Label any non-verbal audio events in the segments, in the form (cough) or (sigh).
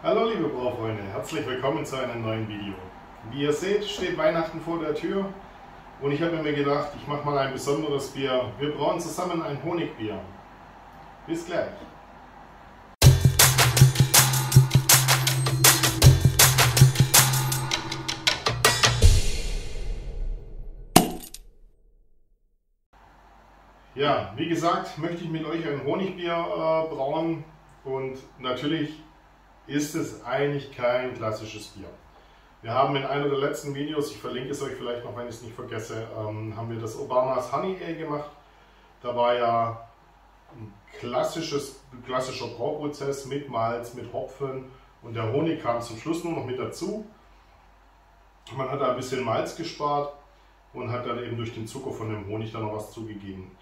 Hallo liebe Braufreunde, herzlich willkommen zu einem neuen Video. Wie ihr seht, steht Weihnachten vor der Tür und ich habe mir gedacht, ich mache mal ein besonderes Bier. Wir brauen zusammen ein Honigbier. Bis gleich. Ja, wie gesagt, möchte ich mit euch ein Honigbier äh, brauen und natürlich ist es eigentlich kein klassisches Bier. Wir haben in einer der letzten Videos, ich verlinke es euch vielleicht noch, wenn ich es nicht vergesse, ähm, haben wir das Obamas Honey Ale gemacht. Da war ja ein klassisches, klassischer Brauprozess mit Malz, mit Hopfen und der Honig kam zum Schluss nur noch mit dazu. Man hat da ein bisschen Malz gespart und hat dann eben durch den Zucker von dem Honig dann noch was zugegeben.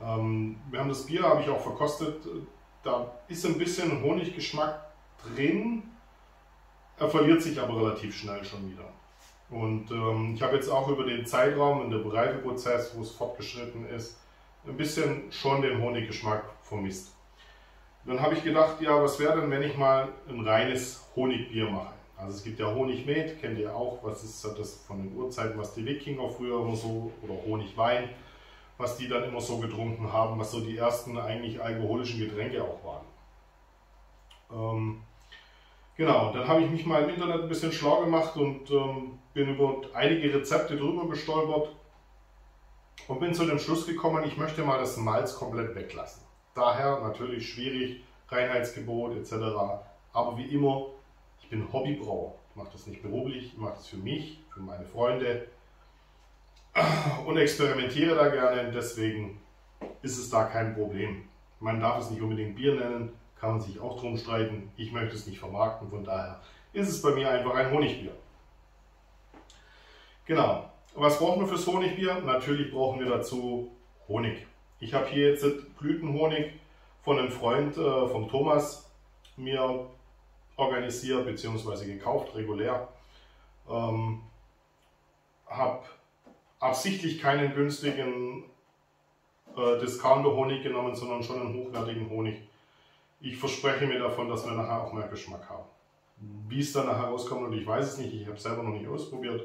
Ähm, wir haben das Bier, habe ich auch verkostet. Da ist ein bisschen Honiggeschmack drin. Er verliert sich aber relativ schnell schon wieder. Und ähm, ich habe jetzt auch über den Zeitraum und der Reifeprozess, wo es fortgeschritten ist, ein bisschen schon den Honiggeschmack vermisst. Dann habe ich gedacht, ja, was wäre denn, wenn ich mal ein reines Honigbier mache? Also es gibt ja Honigmet, kennt ihr auch, was ist das von den Urzeiten, was die Wikinger früher immer so, oder Honigwein, was die dann immer so getrunken haben, was so die ersten eigentlich alkoholischen Getränke auch waren. Ähm, genau, dann habe ich mich mal im Internet ein bisschen schlau gemacht und ähm, bin über einige Rezepte drüber gestolpert und bin zu dem Schluss gekommen, ich möchte mal das Malz komplett weglassen. Daher natürlich schwierig, Reinheitsgebot etc. Aber wie immer, ich bin Hobbybrauer. Ich mache das nicht beruflich, ich mache das für mich, für meine Freunde, und experimentiere da gerne. Deswegen ist es da kein Problem. Man darf es nicht unbedingt Bier nennen, kann man sich auch drum streiten. Ich möchte es nicht vermarkten, von daher ist es bei mir einfach ein Honigbier. Genau. Was brauchen wir fürs Honigbier? Natürlich brauchen wir dazu Honig. Ich habe hier jetzt Blütenhonig von einem Freund, äh, vom Thomas, mir organisiert bzw. gekauft, regulär. Ähm, habe absichtlich keinen günstigen äh, Discounter-Honig genommen, sondern schon einen hochwertigen Honig. Ich verspreche mir davon, dass wir nachher auch mehr Geschmack haben. Wie es dann nachher rauskommt, und ich weiß es nicht, ich habe es selber noch nicht ausprobiert.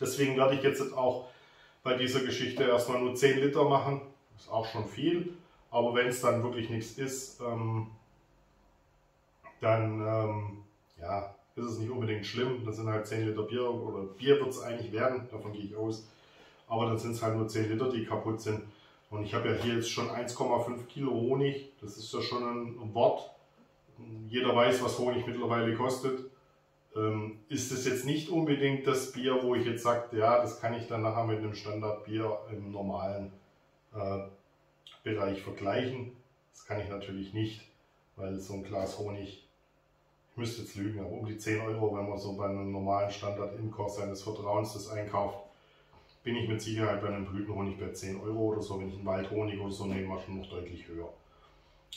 Deswegen werde ich jetzt auch bei dieser Geschichte erstmal nur 10 Liter machen. Das ist auch schon viel. Aber wenn es dann wirklich nichts ist, ähm, dann ähm, ja, ist es nicht unbedingt schlimm. Das sind halt 10 Liter Bier oder Bier wird es eigentlich werden, davon gehe ich aus. Aber dann sind es halt nur 10 Liter, die kaputt sind. Und ich habe ja hier jetzt schon 1,5 Kilo Honig. Das ist ja schon ein Wort. Jeder weiß, was Honig mittlerweile kostet. Ähm, ist es jetzt nicht unbedingt das Bier, wo ich jetzt sage, ja, das kann ich dann nachher mit einem Standardbier im normalen äh, Bereich vergleichen. Das kann ich natürlich nicht, weil so ein Glas Honig ich müsste jetzt lügen, aber um die 10 Euro, wenn man so bei einem normalen Standard-Imker seines Vertrauens das einkauft, bin ich mit Sicherheit bei einem Blütenhonig bei 10 Euro oder so. Wenn ich einen Waldhonig oder so nehme, mache schon noch deutlich höher.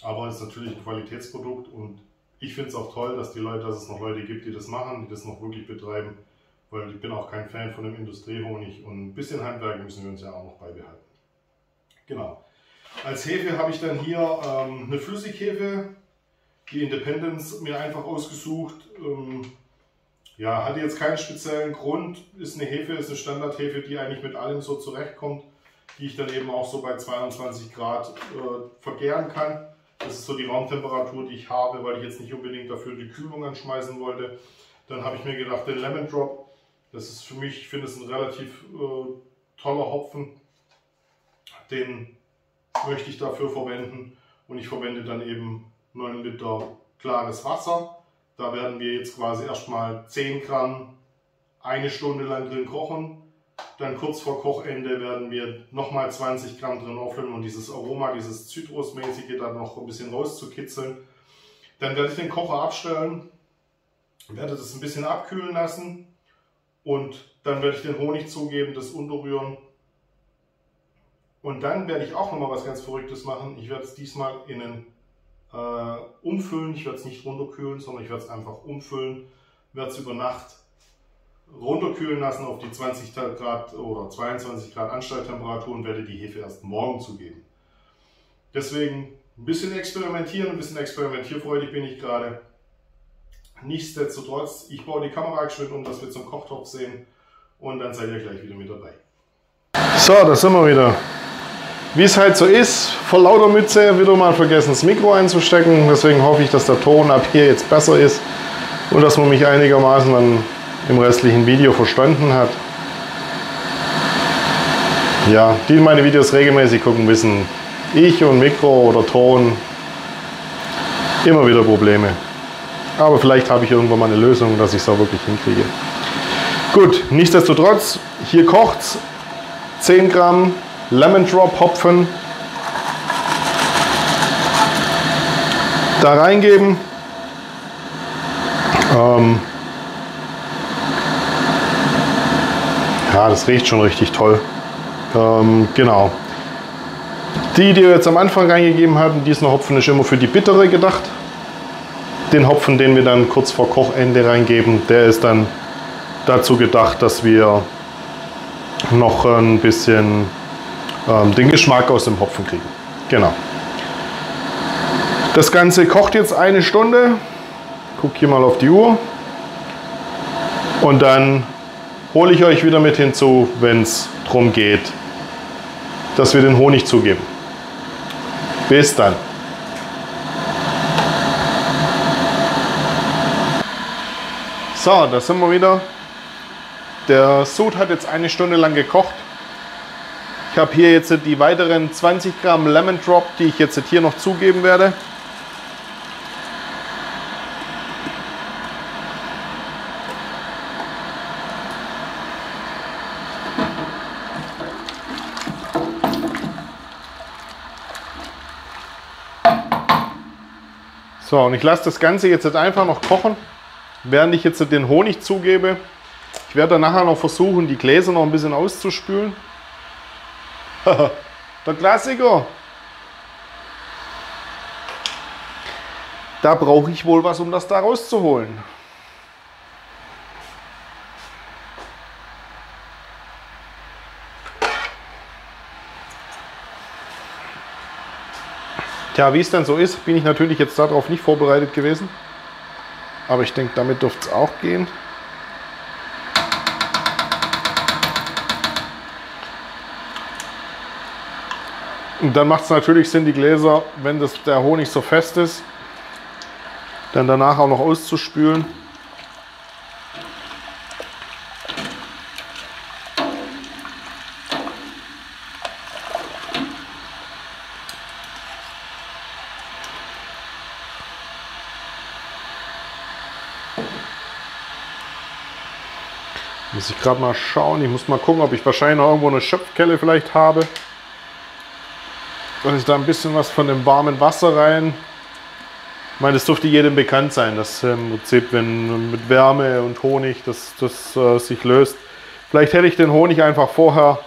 Aber es ist natürlich ein Qualitätsprodukt und ich finde es auch toll, dass die Leute, dass es noch Leute gibt, die das machen, die das noch wirklich betreiben, weil ich bin auch kein Fan von dem Industriehonig und ein bisschen Handwerk müssen wir uns ja auch noch beibehalten. Genau. Als Hefe habe ich dann hier ähm, eine Flüssighefe, die Independence mir einfach ausgesucht. Ähm, ja, hatte jetzt keinen speziellen Grund. Ist eine Hefe, ist eine Standardhefe, die eigentlich mit allem so zurechtkommt, die ich dann eben auch so bei 22 Grad äh, vergären kann. Das ist so die Raumtemperatur, die ich habe, weil ich jetzt nicht unbedingt dafür die Kühlung anschmeißen wollte. Dann habe ich mir gedacht, den Lemon Drop, das ist für mich, ich finde es ein relativ äh, toller Hopfen. Den möchte ich dafür verwenden und ich verwende dann eben 9 Liter klares Wasser. Da werden wir jetzt quasi erstmal 10 Gramm eine Stunde lang drin kochen. Dann kurz vor Kochende werden wir nochmal 20 Gramm drin auffüllen und dieses Aroma, dieses Zitrusmäßige dann noch ein bisschen rauszukitzeln. Dann werde ich den Kocher abstellen, werde das ein bisschen abkühlen lassen und dann werde ich den Honig zugeben, das unterrühren. Und dann werde ich auch nochmal was ganz Verrücktes machen. Ich werde es diesmal in einen äh, umfüllen. Ich werde es nicht runterkühlen, sondern ich werde es einfach umfüllen. Werde es über Nacht runterkühlen lassen auf die 20 Grad oder 22 Grad Anstalltemperatur und werde die Hefe erst morgen zugeben. Deswegen ein bisschen experimentieren, ein bisschen experimentierfreudig bin ich gerade. nichtsdestotrotz, ich baue die Kamera geschwind um, dass wir zum Kochtopf sehen und dann seid ihr gleich wieder mit dabei. So, da sind wir wieder. Wie es halt so ist, vor lauter Mütze wieder mal vergessen das Mikro einzustecken. Deswegen hoffe ich, dass der Ton ab hier jetzt besser ist und dass man mich einigermaßen dann im restlichen Video verstanden hat. Ja, die meine Videos regelmäßig gucken, wissen, ich und Mikro oder Ton immer wieder Probleme. Aber vielleicht habe ich irgendwann mal eine Lösung, dass ich es auch wirklich hinkriege. Gut, nichtsdestotrotz, hier kocht es. 10 Gramm Lemon Drop Hopfen. Da reingeben. Ähm ja, das riecht schon richtig toll. Ähm, genau. Die, die wir jetzt am Anfang reingegeben hatten, diesen Hopfen ist immer für die bittere gedacht. Den Hopfen, den wir dann kurz vor Kochende reingeben, der ist dann dazu gedacht, dass wir noch ein bisschen ähm, den Geschmack aus dem Hopfen kriegen. Genau. Das Ganze kocht jetzt eine Stunde. Guck hier mal auf die Uhr. Und dann hole ich euch wieder mit hinzu, wenn es darum geht, dass wir den Honig zugeben. Bis dann. So, da sind wir wieder. Der Sud hat jetzt eine Stunde lang gekocht. Ich habe hier jetzt die weiteren 20 Gramm Lemon Drop, die ich jetzt hier noch zugeben werde. So, und ich lasse das Ganze jetzt einfach noch kochen, während ich jetzt den Honig zugebe. Ich werde dann nachher noch versuchen, die Gläser noch ein bisschen auszuspülen. (laughs) Der Klassiker. Da brauche ich wohl was, um das da rauszuholen. Tja, wie es dann so ist, bin ich natürlich jetzt darauf nicht vorbereitet gewesen. Aber ich denke, damit dürfte es auch gehen. Und dann macht es natürlich Sinn, die Gläser, wenn das, der Honig so fest ist, dann danach auch noch auszuspülen. Muss ich gerade mal schauen. Ich muss mal gucken, ob ich wahrscheinlich noch irgendwo eine Schöpfkelle vielleicht habe dass ich da ein bisschen was von dem warmen Wasser rein. Ich meine, das dürfte jedem bekannt sein, dass im Prinzip, wenn mit Wärme und Honig das, das äh, sich löst. Vielleicht hätte ich den Honig einfach vorher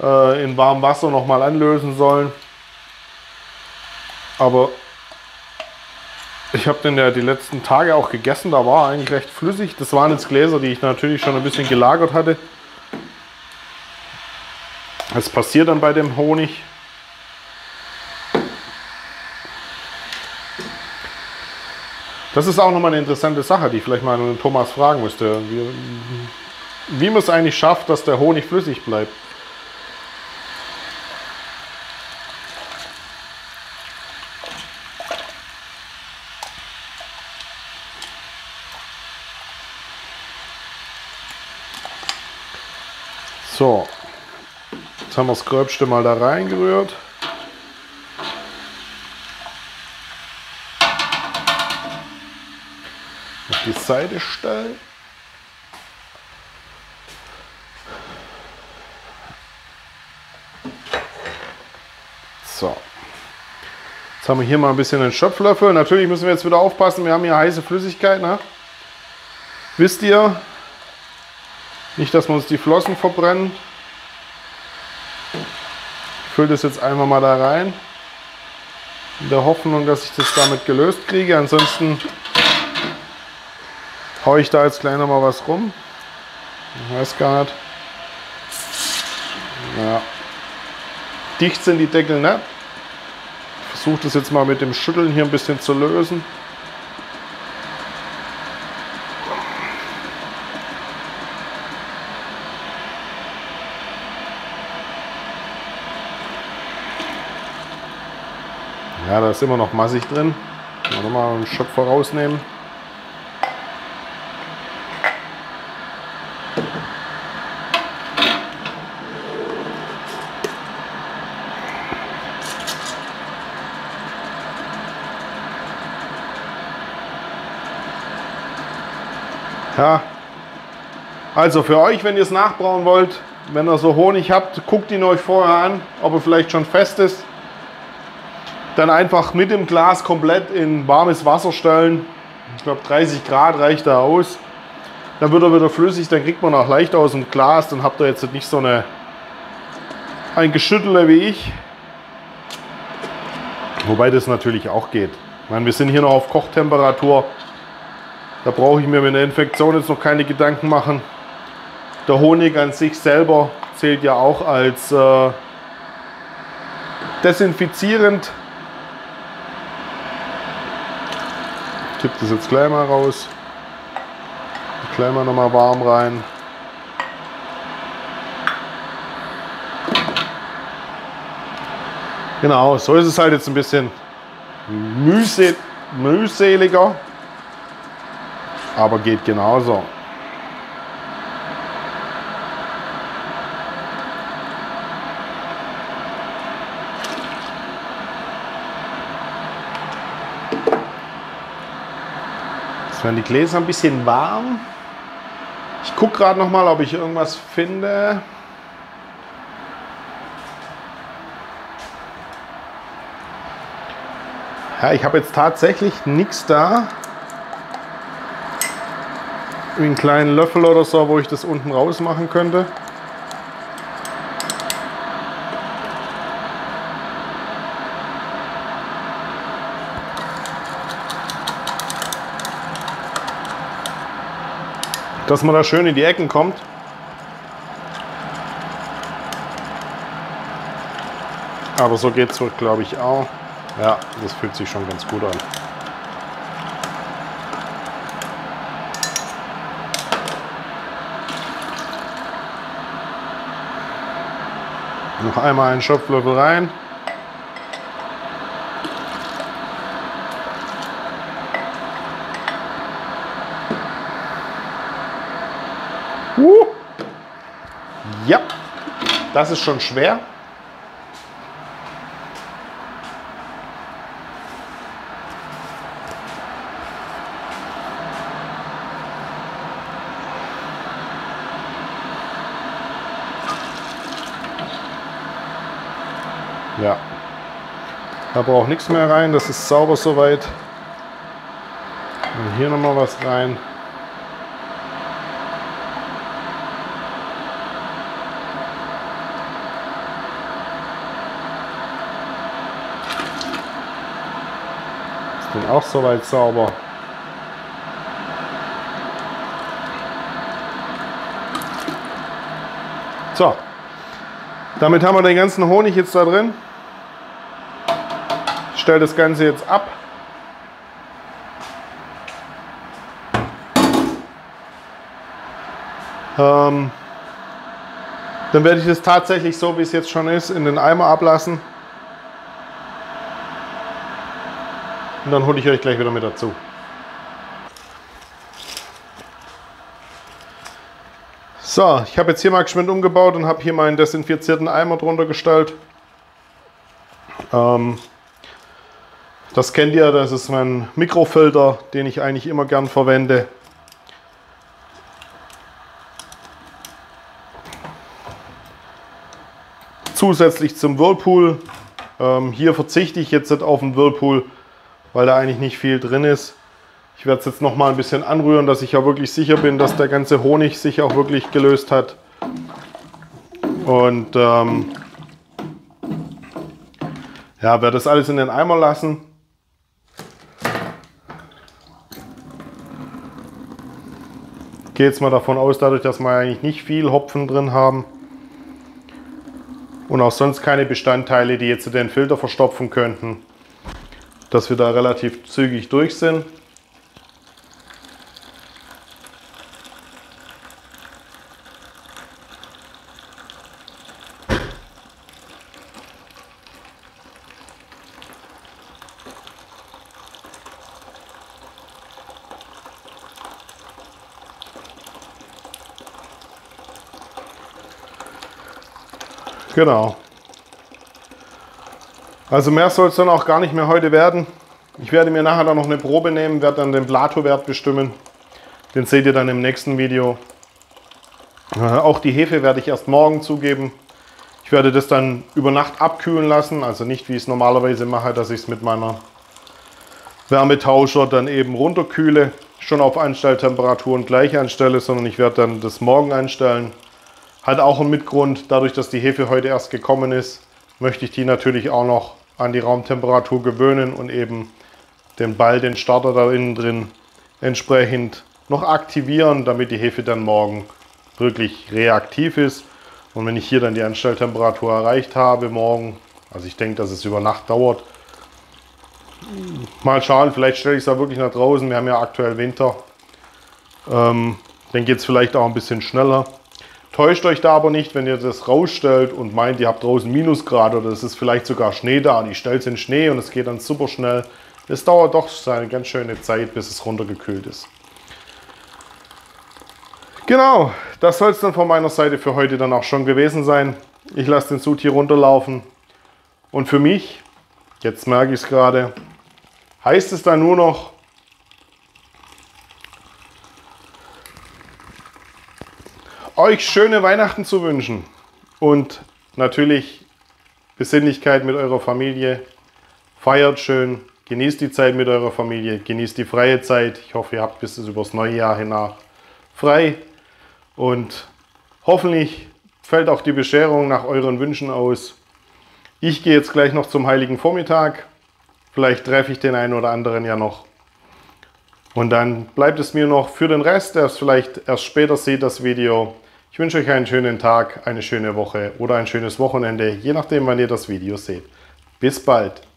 äh, in warmem Wasser nochmal anlösen sollen. Aber ich habe den ja die letzten Tage auch gegessen, da war eigentlich recht flüssig. Das waren jetzt Gläser, die ich natürlich schon ein bisschen gelagert hatte. Was passiert dann bei dem Honig? Das ist auch nochmal eine interessante Sache, die ich vielleicht mal den Thomas fragen müsste. Wie, wie man es eigentlich schafft, dass der Honig flüssig bleibt. So, jetzt haben wir das Gröbste mal da reingerührt. Seite stellen. So. Jetzt haben wir hier mal ein bisschen einen Schöpflöffel. Natürlich müssen wir jetzt wieder aufpassen, wir haben hier heiße Flüssigkeit. Ne? Wisst ihr? Nicht, dass wir uns die Flossen verbrennen. Ich fülle das jetzt einmal mal da rein. In der Hoffnung, dass ich das damit gelöst kriege. Ansonsten Hau ich da jetzt gleich nochmal was rum? Ich weiß gar nicht. Ja. Dicht sind die Deckel nicht. Ich versuche das jetzt mal mit dem Schütteln hier ein bisschen zu lösen. Ja, da ist immer noch massig drin. Nochmal einen Schöpfer rausnehmen. Ja, also für euch, wenn ihr es nachbrauen wollt, wenn ihr so Honig habt, guckt ihn euch vorher an, ob er vielleicht schon fest ist. Dann einfach mit dem Glas komplett in warmes Wasser stellen. Ich glaube 30 Grad reicht da aus. Dann wird er wieder flüssig, dann kriegt man auch leicht aus dem Glas. Dann habt ihr jetzt nicht so eine ein Geschüttele wie ich. Wobei das natürlich auch geht. Ich meine, wir sind hier noch auf Kochtemperatur. Da brauche ich mir mit der Infektion jetzt noch keine Gedanken machen. Der Honig an sich selber zählt ja auch als äh, desinfizierend. Ich tippe das jetzt gleich mal raus. Gleich mal nochmal warm rein. Genau, so ist es halt jetzt ein bisschen mühseliger aber geht genauso. Jetzt werden die Gläser ein bisschen warm. Ich gucke gerade noch mal, ob ich irgendwas finde. Ja, ich habe jetzt tatsächlich nichts da wie einen kleinen Löffel oder so, wo ich das unten raus machen könnte. Dass man da schön in die Ecken kommt. Aber so geht es glaube ich auch. Ja, das fühlt sich schon ganz gut an. Noch einmal einen Schöpflöffel rein. Uh. Ja, das ist schon schwer. Da braucht nichts mehr rein, das ist sauber soweit. Und hier nochmal was rein. Ist dann auch soweit sauber. So, damit haben wir den ganzen Honig jetzt da drin stelle das Ganze jetzt ab. Ähm, dann werde ich das tatsächlich so, wie es jetzt schon ist, in den Eimer ablassen. Und dann hole ich euch gleich wieder mit dazu. So, ich habe jetzt hier mal geschwind umgebaut und habe hier meinen desinfizierten Eimer drunter gestellt. Ähm, das kennt ihr, das ist mein Mikrofilter, den ich eigentlich immer gern verwende. Zusätzlich zum Whirlpool. Ähm, hier verzichte ich jetzt auf den Whirlpool, weil da eigentlich nicht viel drin ist. Ich werde es jetzt noch mal ein bisschen anrühren, dass ich ja wirklich sicher bin, dass der ganze Honig sich auch wirklich gelöst hat. Und ähm, ja, werde das alles in den Eimer lassen. Gehe jetzt mal davon aus, dadurch, dass wir eigentlich nicht viel Hopfen drin haben und auch sonst keine Bestandteile, die jetzt den Filter verstopfen könnten, dass wir da relativ zügig durch sind. Genau. Also mehr soll es dann auch gar nicht mehr heute werden. Ich werde mir nachher dann noch eine Probe nehmen, werde dann den Plato-Wert bestimmen. Den seht ihr dann im nächsten Video. Äh, auch die Hefe werde ich erst morgen zugeben. Ich werde das dann über Nacht abkühlen lassen, also nicht wie ich es normalerweise mache, dass ich es mit meiner Wärmetauscher dann eben runterkühle, schon auf Einstelltemperaturen gleich einstelle, sondern ich werde dann das morgen einstellen. Hat auch einen Mitgrund, dadurch, dass die Hefe heute erst gekommen ist, möchte ich die natürlich auch noch an die Raumtemperatur gewöhnen und eben den Ball, den Starter da innen drin entsprechend noch aktivieren, damit die Hefe dann morgen wirklich reaktiv ist. Und wenn ich hier dann die Einstelltemperatur erreicht habe morgen, also ich denke, dass es über Nacht dauert, mal schauen, vielleicht stelle ich es da wirklich nach draußen. Wir haben ja aktuell Winter. Ähm, dann geht es vielleicht auch ein bisschen schneller. Täuscht euch da aber nicht, wenn ihr das rausstellt und meint, ihr habt draußen Minusgrade oder es ist vielleicht sogar Schnee da und ich stelle es in Schnee und es geht dann super schnell. Es dauert doch eine ganz schöne Zeit, bis es runtergekühlt ist. Genau, das soll es dann von meiner Seite für heute dann auch schon gewesen sein. Ich lasse den Sud hier runterlaufen. Und für mich, jetzt merke ich es gerade, heißt es dann nur noch, euch schöne Weihnachten zu wünschen und natürlich Besinnlichkeit mit eurer Familie. Feiert schön, genießt die Zeit mit eurer Familie, genießt die freie Zeit. Ich hoffe, ihr habt bis übers neue Jahr hinach frei und hoffentlich fällt auch die Bescherung nach euren Wünschen aus. Ich gehe jetzt gleich noch zum Heiligen Vormittag. Vielleicht treffe ich den einen oder anderen ja noch. Und dann bleibt es mir noch für den Rest, der es vielleicht erst später sieht, das Video, ich wünsche euch einen schönen Tag, eine schöne Woche oder ein schönes Wochenende, je nachdem, wann ihr das Video seht. Bis bald!